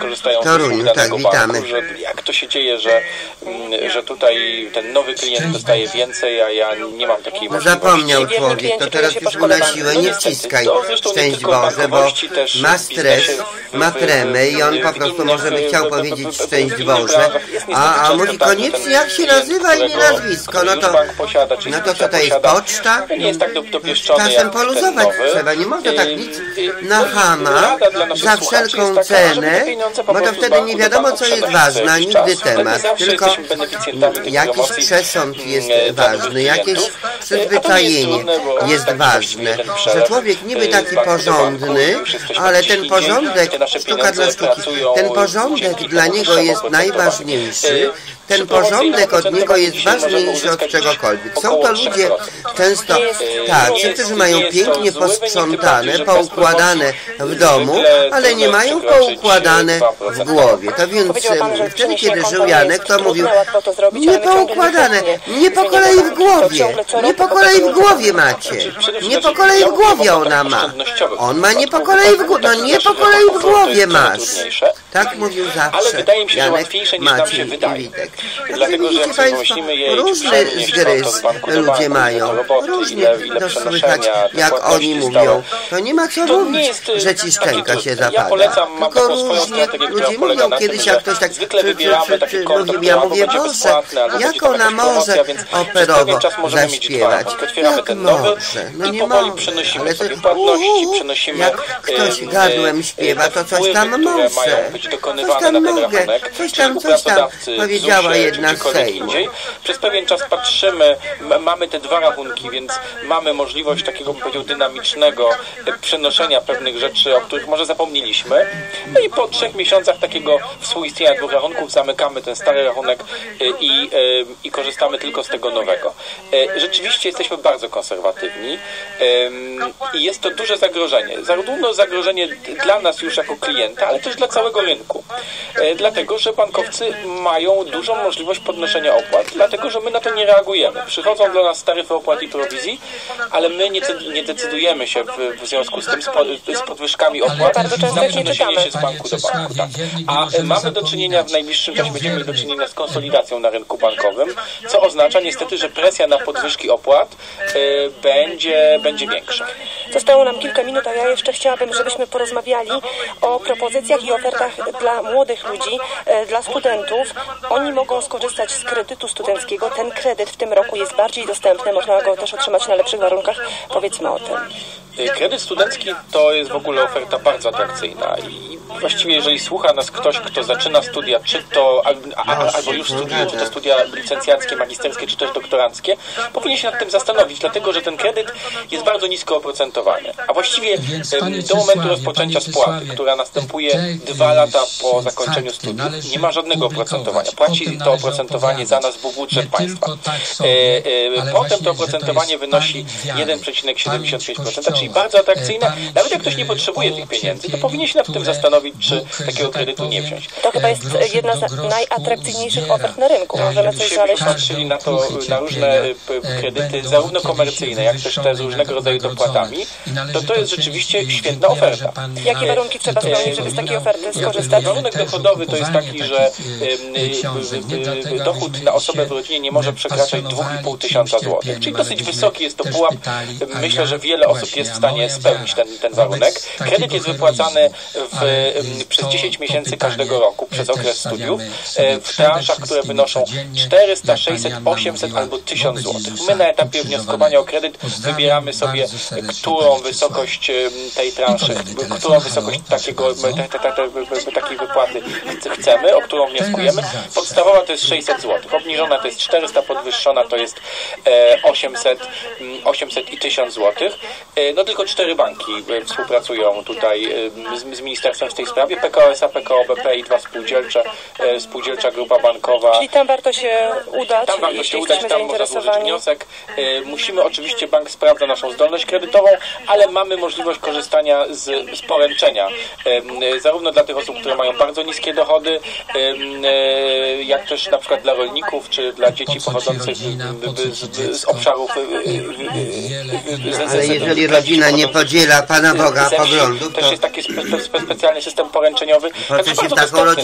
korzystają Toruniu, z usług danego tak, witamy. banku, że jak to się dzieje, że, mm, że tutaj ten nowy klient dostaje więcej, a ja nie mam takiej No możliwości. zapomniał człowiek, to teraz już mu na siłę No nie wciskaj. Szczęść Boże, bo ma stres, ma tremę i on po prostu może by chciał powiedzieć szczęść Boże, niestety a, a mówi tak, koniecznie jak się nazywa imię, nazwisko, no to posiada, no to co to jest poczta? nie jest tak dopieszczony Czasem poluzować trzeba, nie można tak nic na no naszych za wszelką cenę, bo to wtedy nie wiadomo co jest ważne, nigdy temat, tylko jakiś przesąd jest mm, ważny, jakieś przyzwyczajenie jest ważne, że człowiek niby y, taki do banku, porządny, ale ten porządek, sztuka dla sztuki, ten porządek dla niego jest najważniejszy, Y, ten porządek od niego jest ważniejszy od czegokolwiek. Są to ludzie 3%. często, tak, ci, jest- którzy mają pięknie posprzątane, poukładane w domu, ale nie mają poukładane 2%. w głowie. To więc wtedy, kiedy żył Janek, to mówił, nie poukładane, nie po kolei w głowie, nie po kolei w głowie macie, nie po kolei w głowie ona ma. On ma nie po kolei w głowie, no nie po kolei w głowie masz. Tak mówił zawsze Ale wydaje mi się, że Janek, łatwiejsze niż nam się wydaje. Dlatego, że widzicie jak sobie Państwo, przenieść zgryz ludzie mają, różnie to słychać, jak oni mówią. To nie ma co mówić, że ci takie szczęka się zapada. Tylko różnie ludzie mówią, kiedyś jak że ktoś tak mówił, ja mówię, Boże, jak ona może operowo zaśpiewać? Rachunek. Otwieramy Jak ten nowy może? No i nie powoli może. przenosimy Ale to- sobie płatności, przenosimy jak ktoś em, gardłem em, śpiewa, to coś tam może. Coś tam mogę. Coś tam, coś tam powiedziała jedna z indziej. Przez pewien czas patrzymy, mamy te dwa rachunki, więc mamy możliwość takiego, bym powiedział, dynamicznego przenoszenia pewnych rzeczy, o których może zapomnieliśmy. No i po trzech miesiącach takiego współistnienia dwóch rachunków zamykamy ten stary rachunek e, i, e, i korzystamy tylko z tego nowego. E, Rzeczywiście jesteśmy bardzo konserwatywni i jest to duże zagrożenie. Zarówno zagrożenie dla nas już jako klienta, ale też dla całego rynku. E, Dlatego, że bankowcy mają dużą możliwość podnoszenia opłat, dlatego, że my na to nie reagujemy. Przychodzą do nas taryfy opłat i prowizji, ale my nie, nie decydujemy się w, w związku z tym z, po, z podwyżkami opłat bardzo często na ich nie przenoszenie czytamy. się z banku do banku. Tak. A mamy do czynienia w najbliższym czasie będziemy mieli do czynienia z konsolidacją na rynku bankowym, co oznacza niestety, że presja na podwyżki opłat e, będzie, będzie większa. Zostało nam kilka minut, a ja jeszcze chciałabym, żebyśmy porozmawiali o propozycjach i ofertach dla młodych ludzi, e, dla studentów. Oni mogą skorzystać z kredytu studenckiego. Ten kredyt w tym roku jest bardziej dostępny, można go też otrzymać na lepszych warunkach. Powiedzmy o tym. Y, Kredyt studencki to jest w ogóle oferta bardzo atrakcyjna i właściwie jeżeli słucha nas ktoś, kto zaczyna studia, czy to al- a- albo już studiuje, czy to studia licencjackie, magisterskie, czy też doktoranckie, powinien się nad tym zastanowić, dlatego że ten kredyt jest bardzo nisko oprocentowany. A właściwie do momentu rozpoczęcia spłaty, która następuje dwa lata po zakończeniu studiów, nie ma żadnego oprocentowania. Płaci to oprocentowanie za nas w budżet państwa. tak E, e, Potem to oprocentowanie wynosi pamięć wiary, 1,75%, pamięć czyli bardzo atrakcyjne. E, Nawet jak ktoś nie potrzebuje tych pieniędzy, to powinien się nad tym zastanowić, czy takiego tak kredytu nie wziąć. To chyba jest jedna z najatrakcyjniejszych ofert na rynku. Możemy coś znaleźć. patrzyli na to, na różne kredyty, zarówno komercyjne, jak też te z różnego rodzaju dopłatami, to to jest rzeczywiście świetna oferta. Jakie warunki trzeba spełnić, żeby z takiej oferty skorzystać? Warunek dochodowy to jest taki, że e, dlatego, dochód na osobę w rodzinie nie może przekraczać pasjonowali 2,5 tysiąca złotych, czyli dosyć wysoki jest to pułap. Myślę, że wiele osób jest w stanie spełnić ten, ten warunek. Kredyt jest wypłacany w, y, przez to- 10 to miesięcy każdego roku, przez okres studiów, e, w transzach, które wynoszą codziennie, 400, jak pani 600, Anna 800 mówiła, albo 1000 wobec złotych. My na etapie wnioskowania o kredyt wybieramy sobie, serdecznie, którą wysokość tej transzy, którą wysokość takiego, bardzo. te, te, te, te, te, takiej wypłaty chce- chcemy, o którą wnioskujemy. Podstawowa to jest 600 zł, obniżona to jest 400, podwyższona to jest e, 800, mm, 800 i 1000 zł. E, no tylko cztery banki e, współpracują tutaj z, z ministerstwem w tej sprawie. PKO SA, PKO BP i dwa spółdzielcze, spółdzielcza grupa bankowa. Czyli tam warto się udać, Tam warto się udać, tam można złożyć wniosek. Musimy oczywiście, bank sprawdza naszą zdolność kredytową, ale mamy możliwość korzystania z, z poręczenia. Zarówno dla tych osób, które mają bardzo niskie dochody, e, jak też na przykład dla rolników, czy dla dzieci pochodzących z, obszarów Ale jeżeli rodzina nie podziela Pana Boga poglądów, Też to jest taki spe, spe, specjalny system poręczeniowy. co się taką rodzinę